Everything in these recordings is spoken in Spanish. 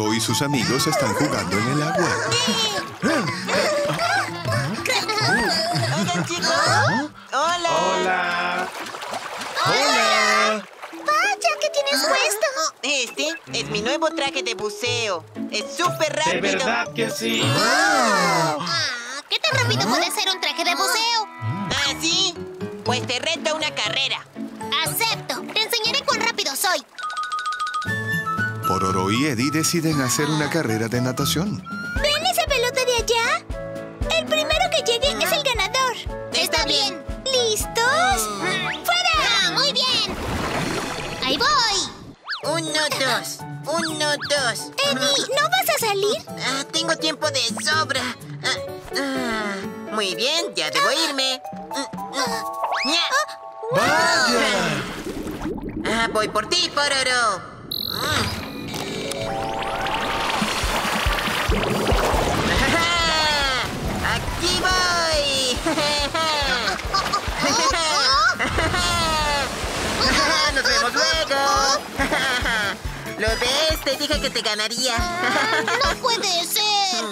Y sus amigos están jugando en el agua. Hola, chicos. Hola. Hola. ¡Hola! Vaya, ¿qué tienes puesto? Este es mi nuevo traje de buceo. Es súper De rápido. verdad que sí. Ah, ¿Qué tan rápido puede ser un traje de buceo? ¿Ah, sí? Pues te reto a una carrera. Acepto. Y Eddie deciden hacer una carrera de natación. ¿Ven esa pelota de allá? El primero que llegue es el ganador. Está bien. ¿Listos? ¡Fuera! Ah, muy bien. Ahí voy. Uno, dos. Uno, dos. Eddie, ¿no vas a salir? Ah, tengo tiempo de sobra. Ah, ah. Muy bien, ya debo irme. Mm, mm. ¡Vaya! Ah, voy por ti, Pororo. ¿Lo ves? Te dije que te ganaría. No puede ser.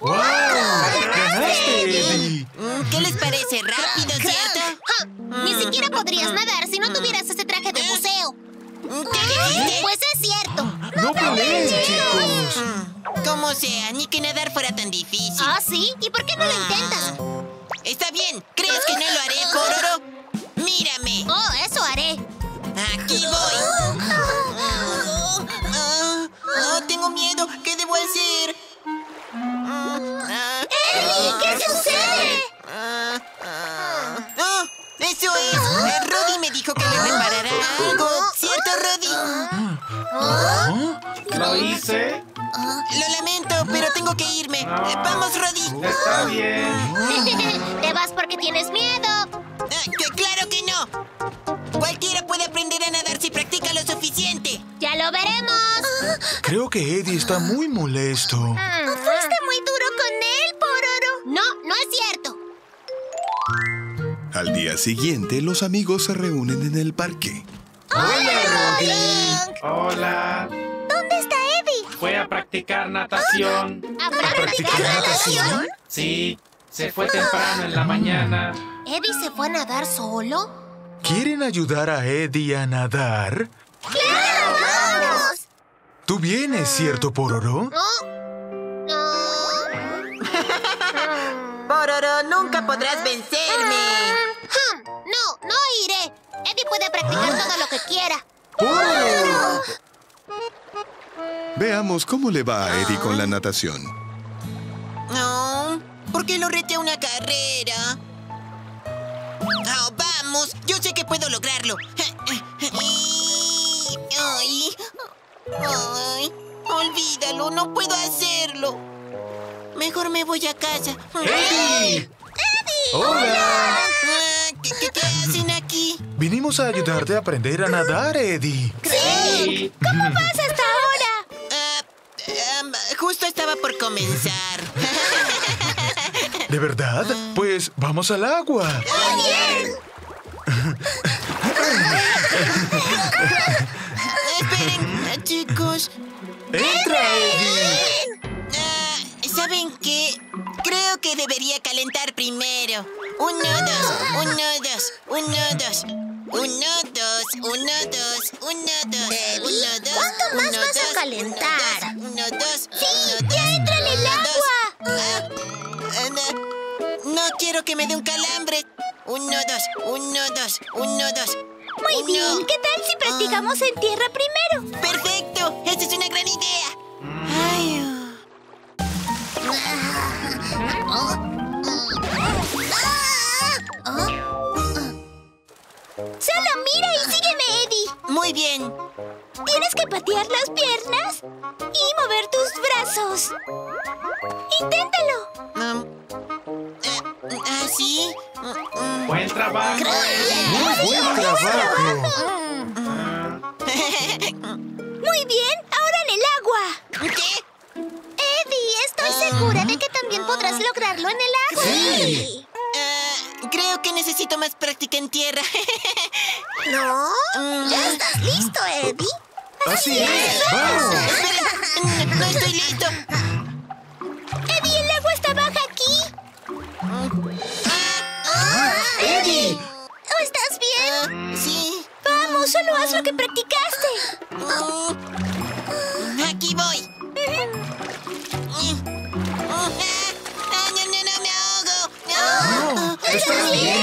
¡Wow! ¡Ganaste, Eddie! Mm, ¿Qué les parece? Rápido, ¿cierto? Ni siquiera podrías nadar si no tuvieras ese traje de buceo. Mm, ¿Qué dijiste? Pues es cierto. ¡No peleen, chicos! Mm, Como sea, ni que nadar fuera tan difícil. ¿Ah, sí? ¿Y por qué no lo intentas? Está bien. ¿Crees que no lo haré, Pororo? Mírame. Oh, Ah, ¡Eddie! ¿Qué sucede? ah, ah. Ah, eso es. Roddy me dijo que le reparará algo. ¿Cierto, Roddy? ¿Lo hice? Lo lamento, pero tengo que irme. Vamos, Roddy. Está bien. Te vas porque tienes miedo. Ah, que claro que no. Cualquiera puede aprender a nadar si practica lo suficiente. Ya lo veremos. Creo que Eddie está muy molesto. ¿Fuiste Al día siguiente, los amigos se reúnen en el parque. ¡Hola, Hola. ¿Dónde está Eddie? Fue a practicar natación. ¿A practicar natación? Sí, se fue temprano en la mañana. ¿Eddie se fue a nadar solo? ¿Quieren ayudar a Eddie a nadar? ¡Claro, vamos! ¿Tú vienes, cierto, Pororo? Pororo, nunca podrás vencerme. Hmm, No, no iré. Eddie puede practicar todo lo que quiera. Veamos cómo le va a Eddie con la natación. No, ¿por qué lo reté a una carrera? Ah, vamos, yo sé que puedo lograrlo. Ay, ay, olvídalo, no puedo hacerlo. Mejor me voy a casa. ¡Eddie! ¡Hola! Ah, ¿Qué, qué, qué hacen aquí? Vinimos a ayudarte a aprender a nadar, Eddie. Sí. ¿Vas hasta ahora? Ah, ah, justo estaba por comenzar. ¿De verdad? Pues vamos al agua. Esperen, ah, chicos. ¡Entra, Eddie! Ah, ¿Saben qué? Creo que debería calentar primero. Uno, dos, uno, dos, uno, dos. Uno, dos, uno, dos, uno, dos, uno, dos. ¿cuánto más uno, vas a dos, calentar? Uno, dos, Sí, uno, ya entra en el agua. Ah, ah, no, no quiero que me dé un calambre. Uno, dos, uno, dos, uno, dos. Muy Uno. bien. ¿Qué tal si practicamos en tierra primero? ¡Perfecto! Solo mira y sígueme, Eddie. muy bien. Tienes que patear las piernas y mover tus brazos. Inténtalo. Um, eh, ¿Ah, sí? Mm, mm. Buen trabajo. ¡Muy buen trabajo! Muy bien, ahora en el agua. ¿Qué? Eddie, estoy segura de que también podrás lograrlo en el agua. Sí. Ah, creo que necesito más práctica en tierra. ¿No? ¿Ya estás listo, Eddie? ¡Así es! ¡Vamos! No estoy listo. Eddie, el agua está baja aquí. ¡Eddie! ¿Oh, ¿Estás bien? Ah, sí. Vamos, solo haz lo que practicaste. Mm. Aquí voy. Ah, no, no, no, me ahogo. Ah, ¿Estás bien,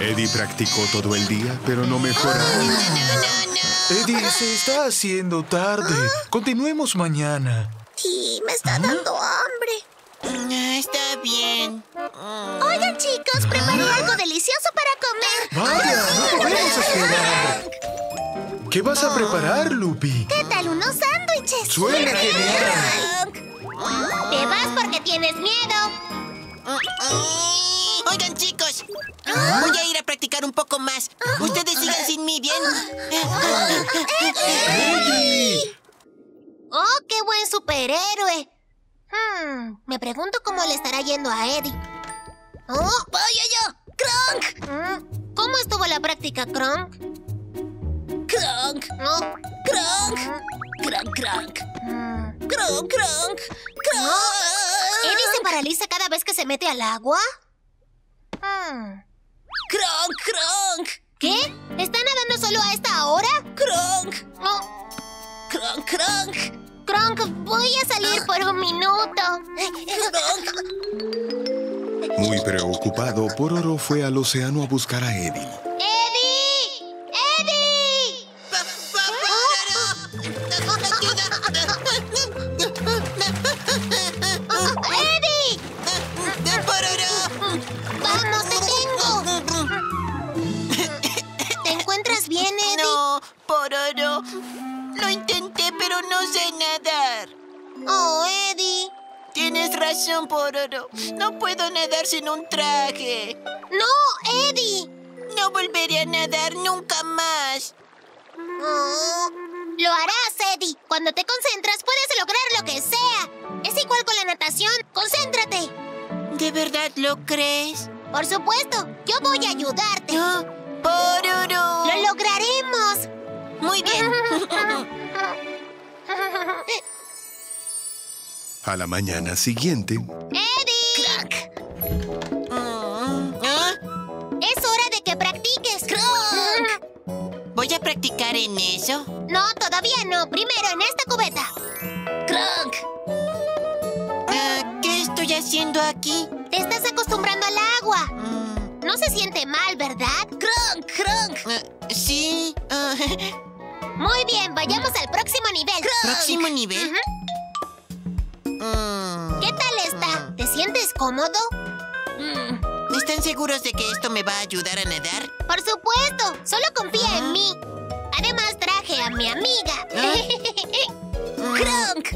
Eddie practicó todo el día, pero no mejoró. No, no, no. Eddie, se está haciendo tarde. Continuemos mañana. Sí, me está dando hambre. Ah, Está bien. Oigan, chicos, preparé algo delicioso para comer. Vaya, no podemos esperar. ¿Qué vas a preparar, Lupi? ¿Qué tal unos sándwiches? Suena genial. Te vas porque tienes miedo. Oigan, chicos, voy a ir a practicar un poco más. Ustedes sigan sin mí, ¿bien? Oh, qué buen superhéroe. Hmm, me pregunto cómo le estará yendo a Eddie. Oh, vaya yo, Kronk. ¿Cómo estuvo la práctica, Kronk? Kronk. No. Kronk. Kronk, Kronk. Kronk, Kronk. Kronk. ¿Eddie se paraliza cada vez que se mete al agua? Hmm. Kronk, Kronk. ¿Qué? ¿Está nadando solo a esta hora? Kronk. No. Kronk, Kronk. Kronk, voy a salir por un minuto. Kronk. Muy preocupado, Pororo fue al océano a buscar a Eddie. ¡Eddie! ¡Eddie! ¡Eddie! Tienes razón, Pororo. No puedo nadar sin un traje. ¡No, Eddie! No volveré a nadar nunca más. Oh, lo harás, Eddie. Cuando te concentras, puedes lograr lo que sea. Es igual con la natación. ¡Concéntrate! ¿De verdad lo crees? Por supuesto, yo voy a ayudarte. Pororo. ¡Lo lograremos! Muy bien. A la mañana siguiente, ¡Eddie! Mm, ¿ah? Es hora de que practiques. ¿Voy a practicar en eso? No, todavía no. Primero en esta cubeta. Kronk. Ah, ¿Qué estoy haciendo aquí? Te estás acostumbrando al agua. Mm, No se siente mal, ¿verdad? Kronk, Kronk. ah, sí. ah, Muy bien, vayamos al próximo nivel. ¿Próximo nivel? Cómodo? Mm, ¿Están seguros de que esto me va a ayudar a nadar? Por supuesto, solo confía en mí. Además traje a mi amiga. Kronk.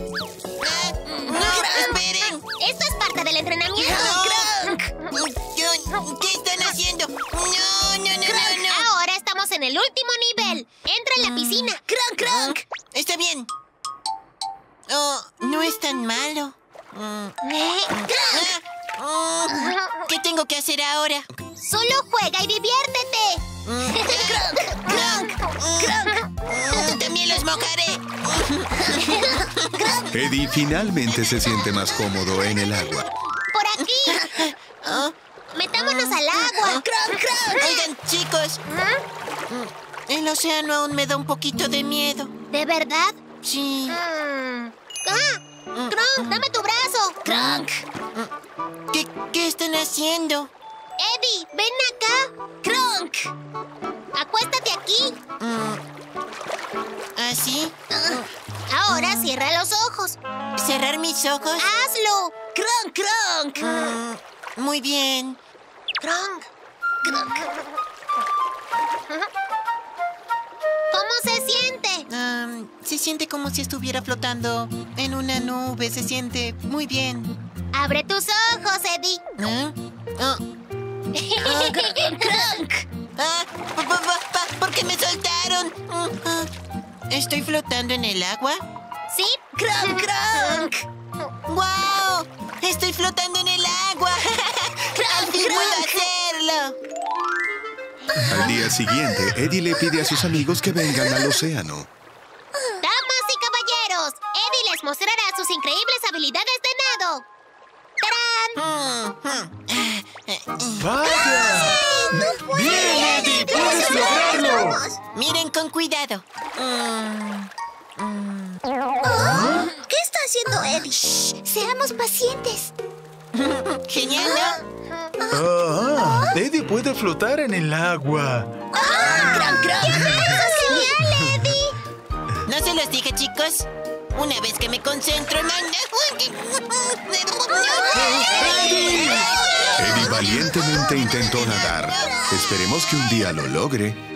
Ah, no, esperen. Esto es parte del entrenamiento. No. Kronk. ¿Qué están haciendo? No, no, no, no, no. Ahora estamos en el último nivel. Entra en la piscina. Kronk, Kronk. Está bien. Oh, no es tan malo. Mm, ah, mm, ¿Qué tengo que hacer ahora? Solo juega y diviértete. Mm, Kronk, Kronk. mm, También los mojaré. Eddie finalmente se siente más cómodo en el agua. Por aquí. Ah, Metámonos al agua. Kronk, Kronk. Oigan, chicos, el océano aún me da un poquito de miedo. ¿De verdad? Sí. Mm. ¡Ah! ¡Kronk, dame tu brazo! ¡Kronk! ¿Qué, qué están haciendo? ¡Eddie, ven acá! ¡Kronk! ¡Acuéstate aquí! ¿Así? Ahora cierra los ojos. ¿Cerrar mis ojos? ¡Hazlo! ¡Kronk, Kronk! Mm, muy bien. ¡Kronk! ¡Kronk! ¿Cómo se siente? Am, se siente como si estuviera flotando en una nube. Se siente muy bien. Abre tus ojos, Eddie. Pa- ¿Por qué me soltaron? ¿Estoy flotando en el agua? ¿Sí? ¡Kronk, Kronk! ¡Wow! ¡Estoy flotando en el agua! ¡Al fin puedo hacerlo! Al día siguiente, Eddie le pide a sus amigos que vengan al océano. Damas y caballeros, Eddie les mostrará sus increíbles habilidades de nado. ¡Tarán! ¡Vaya! ¡Bien, Eddie! ¡Puedes lograrlo! Miren con cuidado. ¿Qué está haciendo Eddie? seamos pacientes. Genial, ¿no? Ah, Eddie puede flotar en el agua. ¡Crank, crank! ¡Genial, Eddie! ¿No se los dije, chicos? Una vez que me concentro. Eddie valientemente intentó nadar. Esperemos que un día lo logre.